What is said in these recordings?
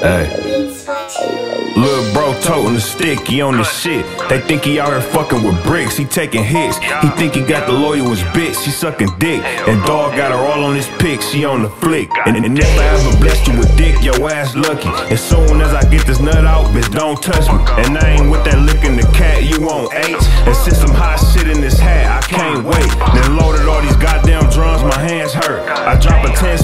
Hey. Lil' bro toting the stick, he on the shit. They think he out here fucking with bricks, he taking hits. He think he got the lawyer was bitch, she sucking dick. And dog got her all on his pick, she on the flick. And, and if I ever blessed you with dick, your ass lucky. As soon as I get this nut out, bitch, don't touch me. And I ain't with that licking the cat, you want H. And since some hot shit in this hat, I can't wait. Then loaded all these goddamn drums, my hands hurt. I drop a 10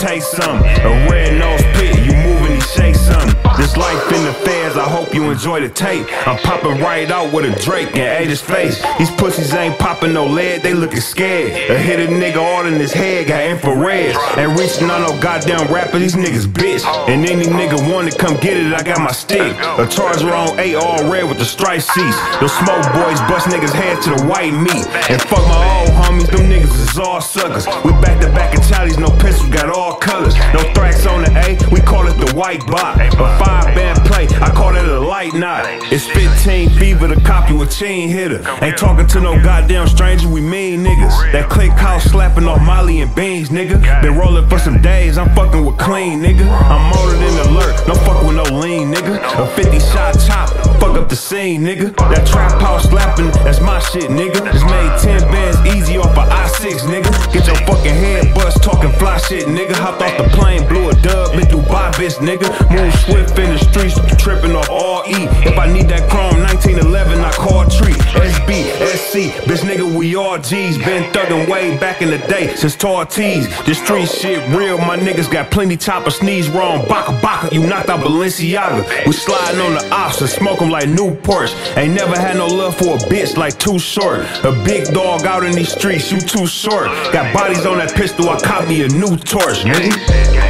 take some. A red nose pit, you moving, he shake something. This life in the feds, I hope you enjoy the tape. I'm popping right out with a Drake and ate his face. These pussies ain't popping no lead, they looking scared. A hit a nigga all in his head, got infrared. Ain't reaching on no goddamn rapper, these niggas bitch. And any nigga wanna come get it, I got my stick. A charger on eight all red with the stripe seats. The smoke boys bust niggas head to the white meat. And fuck my old homies, them niggas is all suckers. We back to back got all colors. No thrax on the A, we call it the white bot. A five band play, I call it a light knot. It's 15 fever to cop you a chain hitter. Ain't talking to no goddamn stranger, we mean niggas. That click house slapping off Molly and Beans, nigga. Been rolling for some days, I'm fucking with clean, nigga. I'm older than alert, no fuck with no lean, nigga. A 50 shot chop, fuck up the scene, nigga. That trap house slapping, head bust talking fly shit, nigga. Hopped off the plane, blew a dub in Dubai, bitch, nigga. Move swift in the streets, tripping off all E. If I need that chrome 1911, I call Tree. SC, bitch, nigga, we all G's. Been thuggin' way back in the day since tall. This street shit real, my niggas got plenty chopper sneeze wrong. Baka baka, you knocked out Balenciaga. We sliding on the ops and smoke 'em like Newports. Ain't never had no love for a bitch like too short. A big dog out in these streets, you too short. Got bodies on that pistol, I caught me a new torch, nigga.